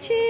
Chimps!